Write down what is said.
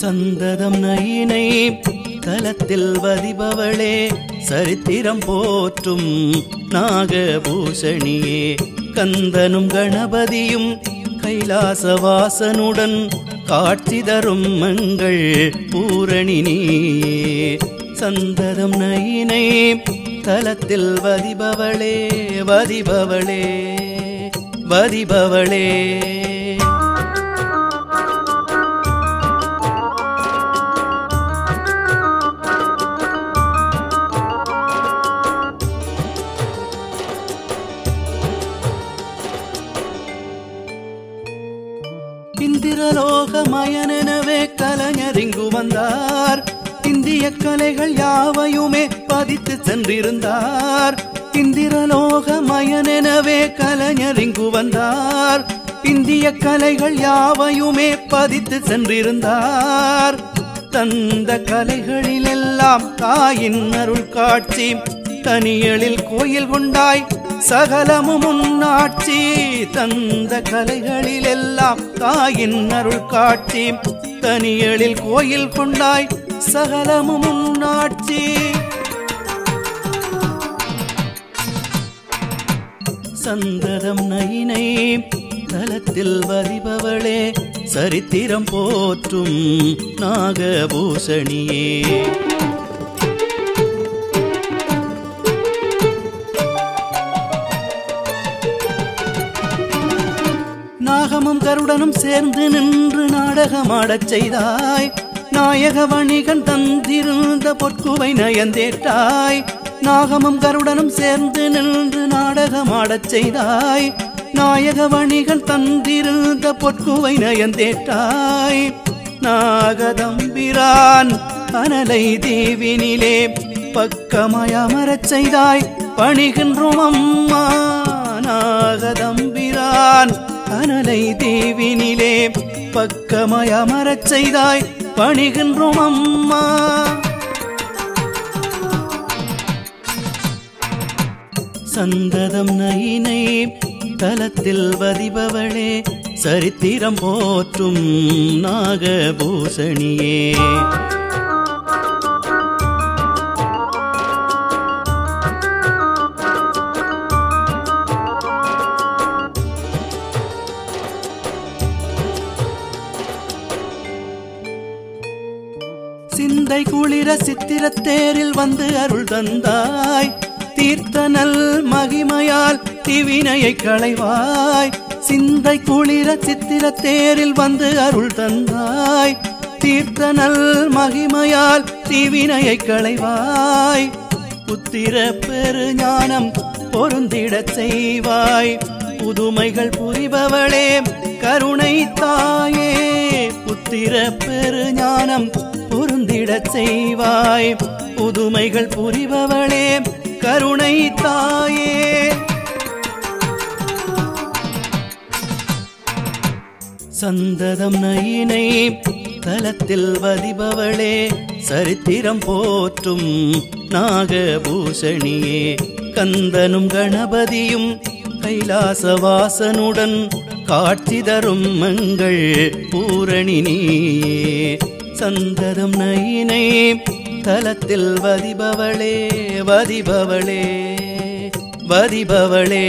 சந்ததம் நயினை புத்தலத்தில் வதிபவளே சரித்திரம் போற்றும் நாகபூஷணியே. கந்தனும் கணபதியும் கைலாசவாசனுடன் காட்சி தரும் மங்கள் பூரணி நீயே. சந்ததம் நயினை தலத்தில் வதிபவளே வதிபவளே வதிபவளே. இந்திரலோகமயனெனவே கலைஞரிங்கு வந்தார். இந்திய கலைகள் யாவையுமே பதித்து சென்றிருந்தார். இந்திரலோகமயனெனவே கலைஞரிங்கு வந்தார். இந்திய கலைகள் யாவையுமே பதித்து சென்றிருந்தார். தந்த கலைகளிலெல்லாம் தாயின் அருள் காட்சி. தனியலில் கோயில் உண்டாய் சகலமும் உன்னாட்சி தந்த கலைகளிலெல்லாம் தாயின் அருள் காட்சி தனியலில் கோயில் கொண்டாய் சகலமும் உன்னாட்சி. சந்ததம் நயினை தலத்தில் வதிபவளே சரித்திரம் போற்றும் நாகபூஷணியே. நாகமும் கருடனும் சேர்ந்து நின்று நாடகமாடச் செய்தாய். நாயக வணிகன் தந்திருந்த பொற்குவை நயந்தேட்டாய் நாகமும் கருடனும் சேர்ந்து நின்று நாடகமாடச் செய்தாய். நாயக வணிகன் தந்திருந்த பொற்குவை நயந்தேட்டாய் நாகதம்பிரான் அனலை தேவினிலே பக்கமாய் அமரச் செய்தாய். பணிகின்றோம் அம்மா நாகதம்பிரான். அனலை தேவினிலே பக்கமாய் அமரச் செய்தாய் பணிகின்றோம் அம்மா. சந்ததம் நயினை தலத்தில் வதிபவளே சரித்திரம் போற்றும் நாகபூஷணியே. சிந்தை குளிர சித்திரத்தேரில் வந்து அருள் தந்தாய். தீர்த்தனல் மகிமையால் திவினையை களைவாய். சிந்தை குளிர சித்திரத்தேரில் வந்து அருள் தந்தாய். தீர்த்தனல் மகிமையால் திவினையை களைவாய். புத்திர பெருஞானம் பொருந்திடச் செய்வாய். புதுமைகள் புரிபவளே கருணை தாயே. புத்திர பெருஞானம் பொருந்திடச் செய்வாய். புதுமைகள் புரிபவளே கருணை தாயே. சந்ததம் நயினை தலத்தில் வதிபவளே சரித்திரம் போற்றும் நாகபூஷணியே. கந்தனும் கணபதியும் கைலாசவாசனுடன் காட்சி தரும் மங்கள் பூரணி நீயே. சந்ததம் நயினை தலத்தில் வதிபவளே வதிபவளே வதிபவளே.